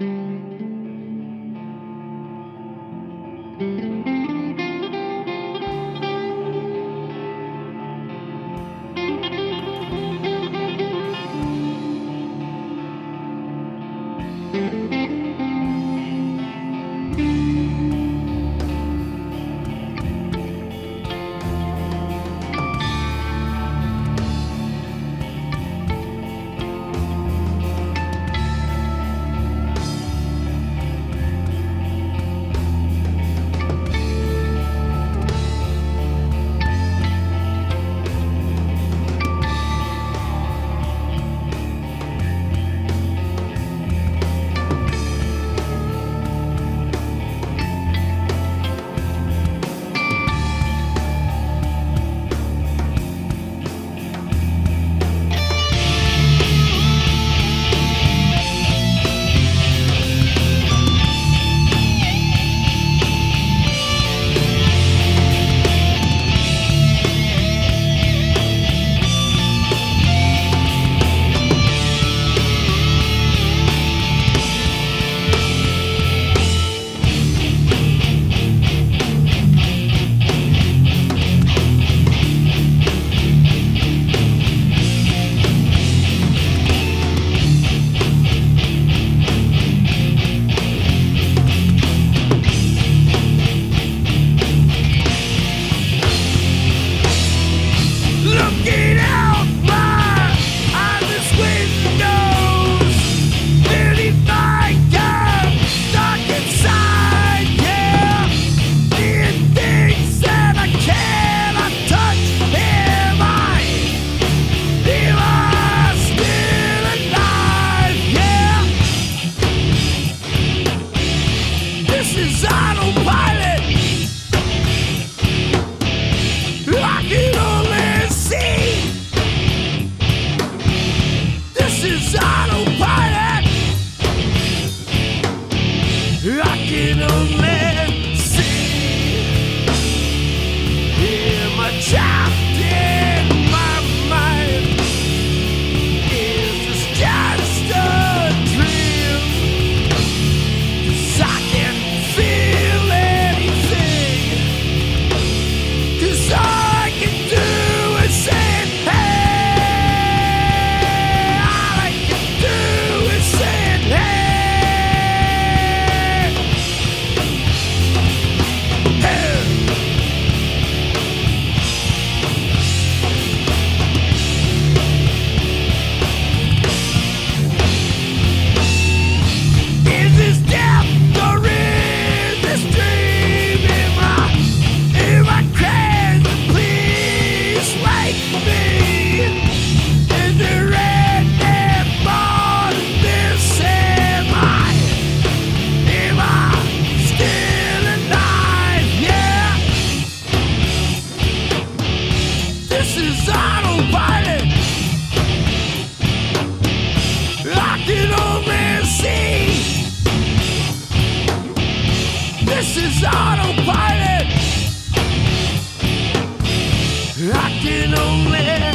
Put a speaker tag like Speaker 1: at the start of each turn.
Speaker 1: Looking out can only